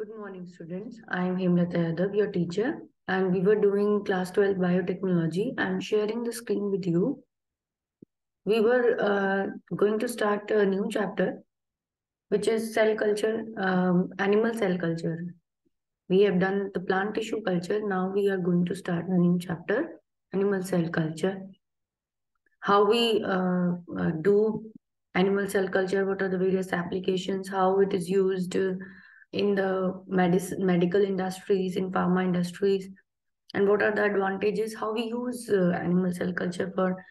Good morning, students. I am Hemlata Yadav, your teacher, and we were doing class 12 biotechnology. I'm sharing the screen with you. We were uh, going to start a new chapter, which is cell culture, um, animal cell culture. We have done the plant tissue culture. Now we are going to start a new chapter, animal cell culture. How we uh, uh, do animal cell culture, what are the various applications, how it is used, in the medicine, medical industries, in pharma industries, and what are the advantages, how we use uh, animal cell culture for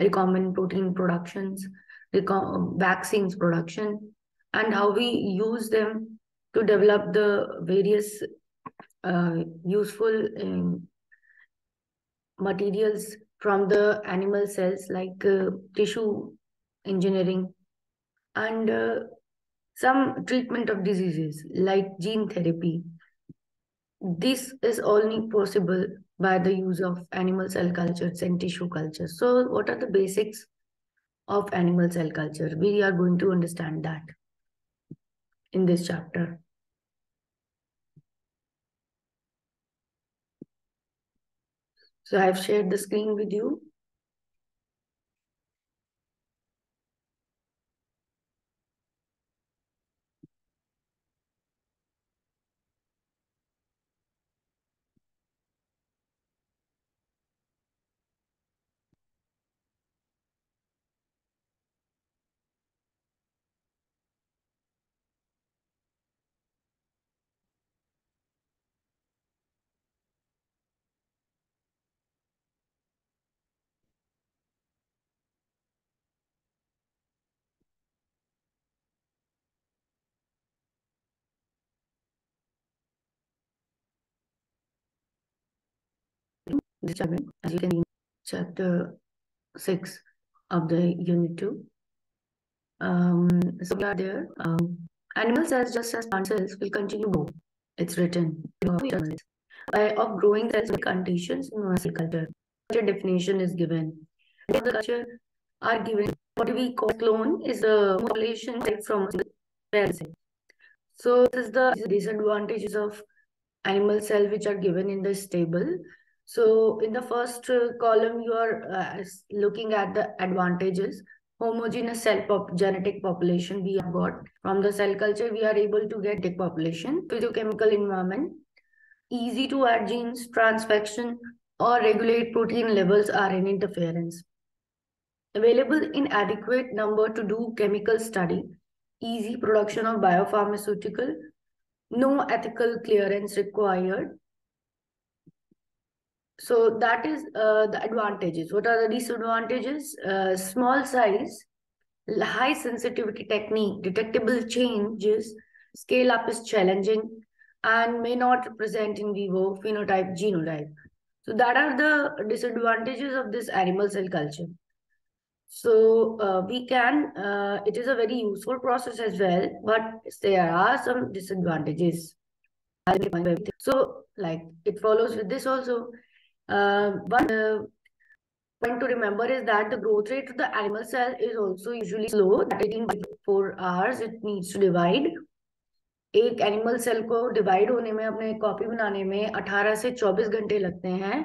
recombinant protein productions, vaccines production, and how we use them to develop the various uh, useful um, materials from the animal cells like uh, tissue engineering. And uh, some treatment of diseases like gene therapy. This is only possible by the use of animal cell cultures and tissue cultures. So what are the basics of animal cell culture? We are going to understand that in this chapter. So I've shared the screen with you. Chapter, as you can see, chapter 6 of the unit 2. Um, so we are there. Um, animal cells, just as plant cells, will continue grow. It's written. By of growing cells conditions in culture. Culture definition is given. The culture are given. What we call clone is a population from parasite. So this is the disadvantages of animal cell which are given in this table. So in the first uh, column, you are uh, looking at the advantages. Homogeneous cell pop genetic population we have got. From the cell culture, we are able to get the population. Physiochemical environment. Easy to add genes, transfection, or regulate protein levels are in interference. Available in adequate number to do chemical study. Easy production of biopharmaceutical. No ethical clearance required so that is uh, the advantages. What are the disadvantages? Uh, small size, high sensitivity technique, detectable changes, scale up is challenging and may not represent in vivo phenotype genotype. So that are the disadvantages of this animal cell culture. So uh, we can, uh, it is a very useful process as well, but there are some disadvantages. So like it follows with this also, uh, one uh, point to remember is that the growth rate of the animal cell is also usually slow. That in four hours it needs to divide. एक animal cell को divide होने में अपने copy बनाने में 18 से 24 घंटे लगते हैं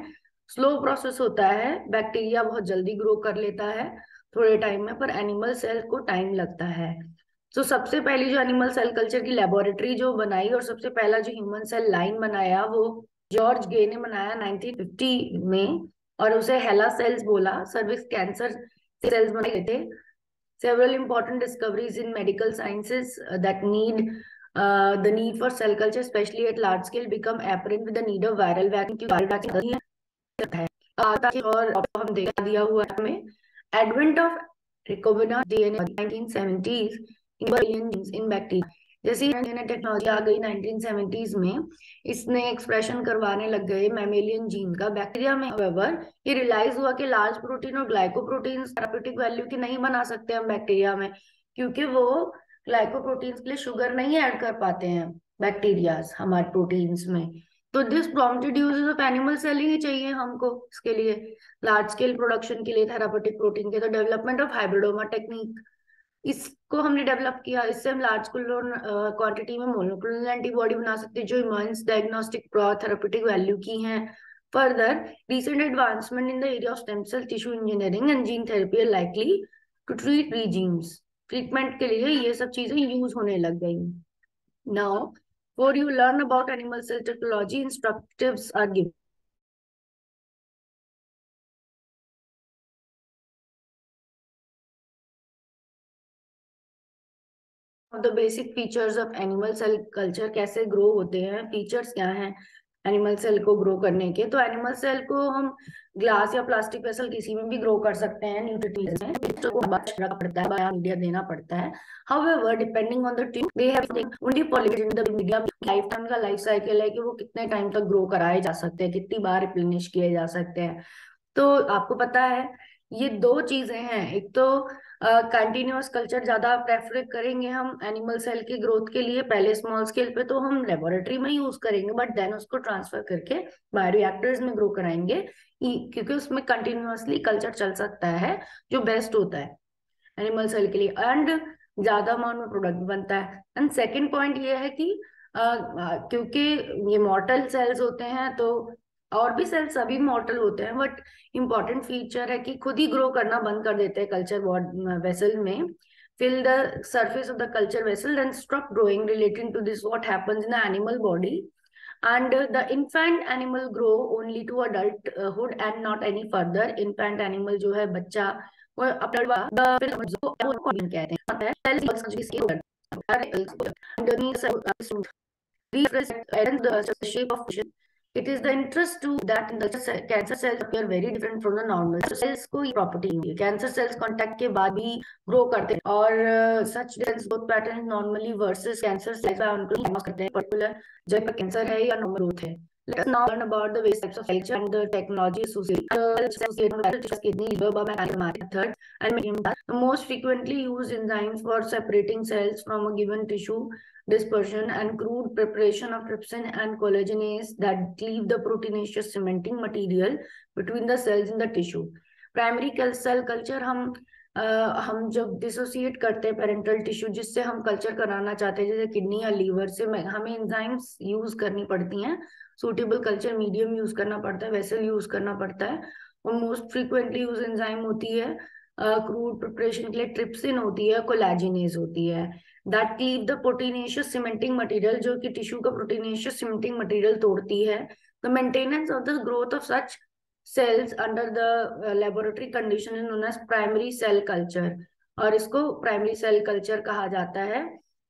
स्लो प्रोसेस होता है बैक्टीरिया बहुत जल्दी ग्रो कर लेता है थोड़े टाइम में पर एनिमल सेल को टाइम लगता है तो so, सबसे पहली जो एनिमल सेल कल्चर की लेबोरेटरी जो बनाई और सबसे पहला जो ह्यूमन सेल लाइन बनाया वो जॉर्ज गे ने बनाया 1950 में और उसे हेला सेल्स बोला सर्विक्स कैंसर सेल्स बनाए गए थे several important discoveries in medical sciences uh, that need uh, the need for cell culture especially at large scale become apparent with the need of viral vaccine क्योंकि viral vaccine है और हम देखा दिया हुआ है हमें advent of recombinant DNA 1970s in in bacteria जैसे ही टेक्नोलॉजी आ गई 1970s में, इसने एक्सप्रेशन करवाने लग गए मेमेलियन जीन का बैक्टीरिया में। वेवर ये रियलाइज़ हुआ कि लार्ज प्रोटीन और ग्लाइकोप्रोटीन थेरापेटिक वैल्यू की नहीं बना सकते हम बैक्टीरिया में, क्योंकि वो ग्लाइकोप्रोटीन्स के लिए शुगर नहीं ऐड कर पाते हैं बैक्टीरिया हमारे प्रोटीन्स में। तो this prompted uses of animal cell ही चाहिए हमको इसके लिए लार्ज स्केल प्रोडक्शन के लिए थेरापेटिक प्रोटीन के तो डेवलपमेंट ऑफ़ हाइब्रिडोमा टेक्निक इसको हमने डेवलप किया। इससे हम लार्ज क्वांटिटी में मोलिकुलर एंटीबॉडी बना सकते जो इम्यून्स डायग्नोस्टिक थेरेपेटिक वैल्यू की हैं। Further recent advancement in the area of stem cell tissue engineering and gene therapy are likely to treat regimes treatment के लिए ये सब चीज़ें यूज़ होने लग गई now for you learn about animal cell technology instructives are given the basic features of animal cell culture कैसे grow होते हैं फीचर्स क्या हैं एनिमल सेल को ग्रो करने के? तो एनिमल सेल को हम ग्लास या प्लास्टिक वेसल किसी में भी ग्रो कर सकते हैं मीडिया देना पड़ता है। However depending on the they have only pollination the media life time का लाइफ साइकिल है कि वो कितने टाइम तक ग्रो कराए जा सकते हैं, कितनी बार रिप्लेनिश किए जा सकते हैं। तो आपको पता है, ये दो चीज़ें हैं। एक तो कंटिन्यूस uh, कल्चर ज़्यादा प्रेफर करेंगे हम एनिमल सेल की ग्रोथ के लिए पहले स्मॉल स्केल पे तो हम लेबोरेटरी में यूज़ करेंगे बट देन उसको ट्रांसफ़र करके बायोरिएक्टर्स में ग्रो कराएँगे क्योंकि उसमें कंटिन्यूसली कल्चर चल सकता है जो बेस्ट होता है एनिमल सेल के लिए एंड ज़्यादा अमाउंट में प्रोडक्ट बनता है। एंड सेकेंड पॉइंट ये है कि uh, क्योंकि ये मॉर्टल सेल्स होते हैं तो और भी सेल्स सभी मॉर्टल होते हैं बट इंपॉर्टेंट फीचर है कि खुद ही ग्रो करना बंद कर देते हैं कल्चर वेसल में fill the surface of the culture vessel then stop growing relating to this what happens in the animal body and uh, the infant animal grow only to adulthood and not any further infant animal जो है बच्चा वो अपना कहते हैं shape of It is the interest to that the cancer cells appear very different from the normal. So cells को property है cancer cells contact के बाद भी ग्रो करते हैं। और such difference growth pattern normally versus cancer cells करते हैं। पर्टिकुलर जब कैंसर है या नॉर्मल ग्रोथ है। Let's now learn about the various types of culture and the technology associated, with kidney, and the most frequently used enzymes for separating cells from a given tissue dispersion and crude preparation of trypsin and collagenase that cleave the proteinaceous cementing material between the cells in the tissue. Primary cell culture हम जब dissociate करते हैं parental tissue जिससे हम culture कराना चाहते हैं, जैसे किडनी या लीवर से हमें एंजाइम्स यूज़ करनी पड़ती हैं सुटेबल कल्चर मीडियम यूज़ करना पड़ता है वेसल यूज़ करना पड़ता है, और मोस्ट फ्रीक्वेंटली यूज़ एंजाइम होती है क्रूड प्रिपरेशन के लिए ट्रिप्सिन होती है कोलाजिनेज होती है। That leave the proteinaceous cementing material जो कि टिश्यू का प्रोटीनेशियस सीमेंटिंग मटेरियल तोड़ती है। The maintenance of the growth of such cells under the laboratory condition in known as primary cell culture और इसको प्राइमरी सेल कल्चर कहा जाता है।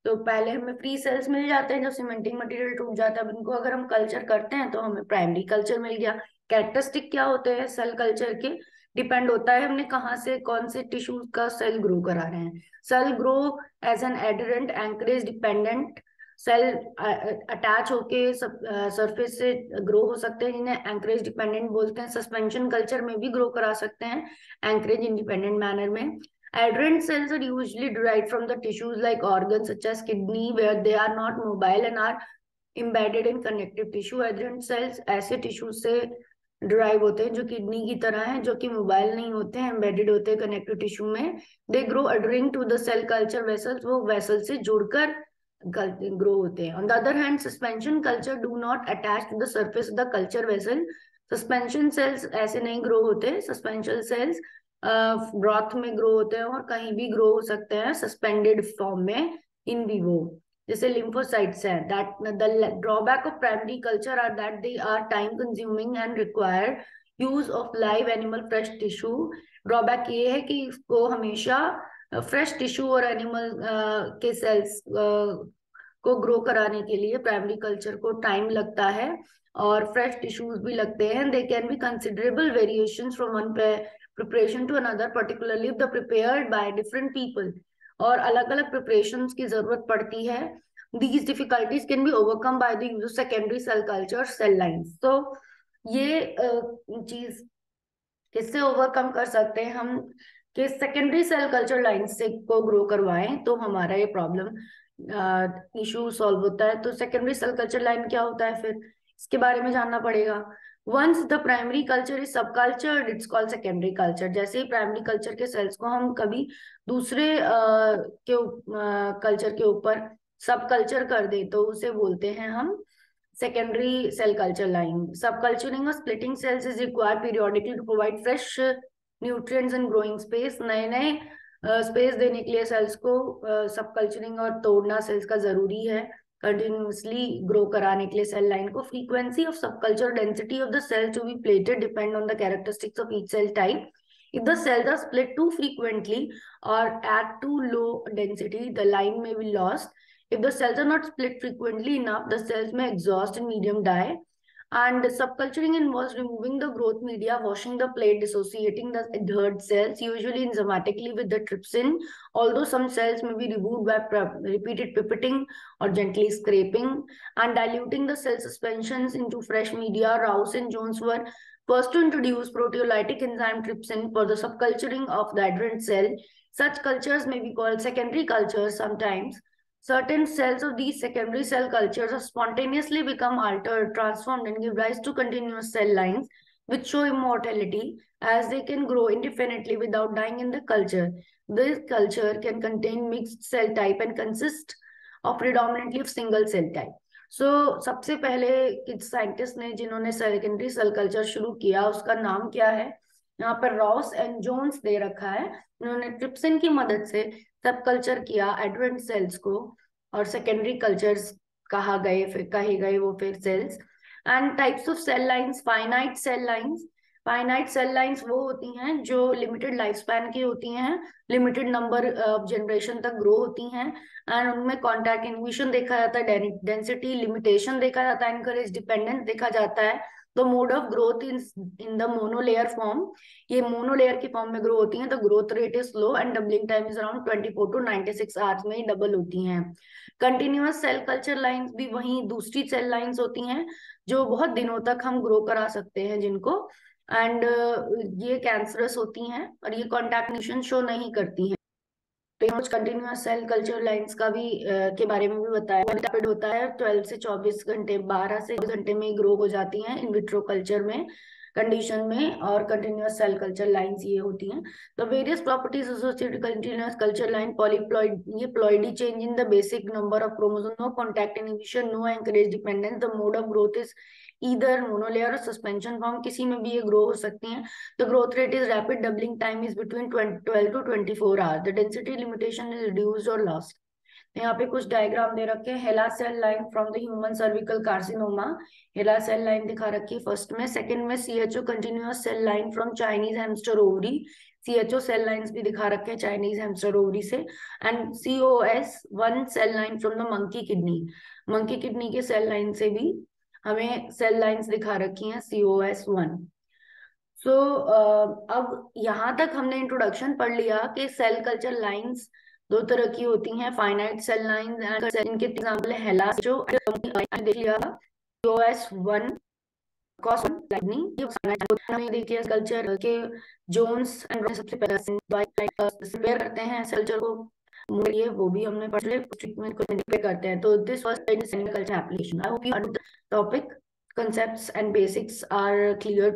तो पहले हमें फ्री सेल्स मिल जाते हैं जो सीमेंटिंग मटेरियल टूट जाता है। इनको अगर हम कल्चर करते हैं तो हमें प्राइमरी कल्चर मिल गया। कैरेक्टरिस्टिक क्या होते हैं सेल कल्चर के? डिपेंड होता है हमने कहाँ से, कौन से टिश्यू का सेल ग्रो करा रहे हैं। Cell grow as an adherent anchorage dependent cell attach होके सरफेस से ग्रो हो सकते हैं, जिन्हें एंकरेज डिपेंडेंट बोलते हैं। सस्पेंशन कल्चर में भी ग्रो करा सकते हैं एंकरेज इंडिपेंडेंट मैनर में। Adherent cells are usually derived from the tissues like organs such as kidney, where they are not mobile and are embedded in connective tissue. Adherent cells ऐसे tissue से derive होते हैं, जो kidney की तरह है, जो कि मोबाइल नहीं होते हैं एम्बेडेड होते हैं कनेक्टिव टिश्यू में। They grow adhering to the cell culture vessels वो वेसल से जुड़कर ग्रो होते हैं। On the other hand suspension culture do not attach to the surface of the culture vessel suspension cells ऐसे नहीं ग्रो होते। Suspension cells broth में grow होते हैं और कहीं भी ग्रो हो सकते हैं सस्पेंडेड फॉर्म में इन विवो जैसे लिम्फोसाइट्स हैं that the drawback of primary culture are that they are time consuming and require use of live animal fresh tissue drawback ये है कि इसको हमेशा फ्रेश टिश्यू और एनिमल के सेल्स को ग्रो कराने के लिए प्राइमरी कल्चर को टाइम लगता है और फ्रेश टिश्यूज भी लगते हैं। They can be considerable variation from one preparation to another particularly the prepared by different people और अलग अलग प्रिपरेशन की ज़रूरत पड़ती है। These difficulties can be overcome by the use of secondary cell culture cell lines. So, ये चीज़ किससे overcome कर सकते हैं हम। कि सेकेंडरी सेल कल्चर लाइन से को ग्रो करवाएँ तो हमारा ये प्रॉब्लम इशू सॉल्व होता है। तो सेकेंडरी सेल कल्चर लाइन क्या होता है फिर? इसके बारे में जानना पड़ेगा। Once the primary culture is subculture it's called secondary culture जैसे ही प्राइमरी कल्चर के सेल्स को हम कभी दूसरे के कल्चर के ऊपर सब कल्चर कर दे तो उसे बोलते हैं हम secondary cell culture line. Subculturing or splitting cells is required periodically to provide fresh nutrients and growing space. नए नए स्पेस देने के लिए सेल्स को सब कल्चरिंग और तोड़ना सेल्स का ज़रूरी है कंटिन्यूसली ग्रो कराने के लिए सेल लाइन को frequency of subculture density of the cell to be plated depend on the characteristics of each cell type If the cells are split too frequently or at too low density, the line may be lost. If the cells are not split frequently enough, the cells may exhaust and medium die. And subculturing involves removing the growth media, washing the plate, dissociating the adhered cells, usually enzymatically with the trypsin, although some cells may be removed by repeated pipetting or gently scraping, and diluting the cell suspensions into fresh media. Rouse and Jones were first to introduce proteolytic enzyme trypsin for the subculturing of the adherent cell. Such cultures may be called secondary cultures sometimes. Certain cells of these secondary cell cultures have spontaneously become altered, transformed, and give rise to continuous cell lines, which show immortality as they can grow indefinitely without dying in the culture. This culture can contain mixed cell type and consist of predominantly of single cell type. So so, सबसे पहले किस scientist ने जिन्होंने secondary cell culture शुरू किया उसका नाम क्या है यहाँ पर रॉस एंड जोन्स दे रखा है उन्होंने ट्रिप्सिन की मदद से सब कल्चर किया एडवेंट सेल्स को और सेकेंडरी कल्चर्स कहा गए, फिर कहे गए वो फिर cells and types of cell lines finite cell lines finite cell lines वो होती हैं जो लिमिटेड लाइफ स्पैन की होती हैं लिमिटेड नंबर ऑफ़ जनरेशन तक ग्रो होती हैं. एंड उनमें कॉन्टैक्ट इन्विशन देखा जाता है डेंसिटी लिमिटेशन देखा जाता है इनकरेज डिपेंडेंस देखा जाता है. तो mode of growth in in the monolayer form ये मोनोलेयर की फॉर्म में ग्रो होती हैं तो growth rate is slow and doubling time is around 24 to 96 hours में ही डबल होती हैं। कंटिन्यूअस सेल कल्चर लाइंस भी वही दूसरी सेल लाइंस होती हैं जो बहुत दिनों तक हम ग्रो करा सकते हैं जिनको। एंड uh, ये कैंसरस होती हैं और ये कॉन्टैक्ट शो नहीं करती हैं। तो कंटिन्यूस सेल कल्चर लाइंस का भी आ, के बारे में भी बताया। रैपिड होता है ट्वेल्व से चौबीस घंटे बारह से घंटे में ग्रो हो जाती हैं इन विट्रो कल्चर में। कंडीशन में और कंटिन्यूस सेल कल्चर लाइंस ये होती हैं। तो various properties associated continuous culture line polyploid ये ploidy change in the basic number of chromosome no contact inhibition no anchorage dependence the mode of growth is इधर monolayer और suspension form किसी में भी ये ग्रो हो सकती हैं। The growth rate is rapid doubling time is between twelve to twenty four hour the density limitation is reduced और लॉस्ट यहाँ पे कुछ डायग्राम दे रखे हैं। HeLa cell line from the human cervical carcinoma HeLa cell line दिखा रखी है first में। सेकंड में CHO continuous cell line from Chinese hamster ovary CHO cell lines भी दिखा रखे हैं चाइनीज़ हेमस्टर ओवरी से। And COS one cell line from the monkey kidney monkey kidney के सेल लाइन से भी हमें सेल लाइंस दिखा रखी हैं सीओएस वन सो अब यहाँ तक हमने इंट्रोडक्शन पढ़ लिया कि सेल कल्चर लाइंस दो तरह की होती हैं फाइनाइट सेल लाइन इनके एग्जांपल है देख लिया। ओएस वन कल्चर के जोन्स सबसे पहले करते हैं कल्चर को। वो भी हमने ट्रीटमेंट को करते हैं। तो this culture application I hope you topic concepts and basics are clear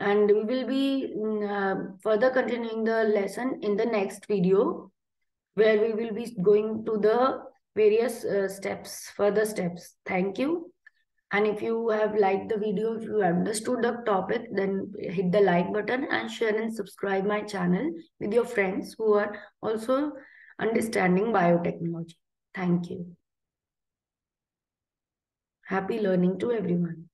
and we will be mm, uh, further continuing the lesson in the next video where we will be going to the various uh, steps further steps. Thank you. And if you have liked the video if you understood the topic then hit the like button and share and subscribe my channel with your friends who are also understanding biotechnology. Thank you. Happy learning to everyone